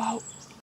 about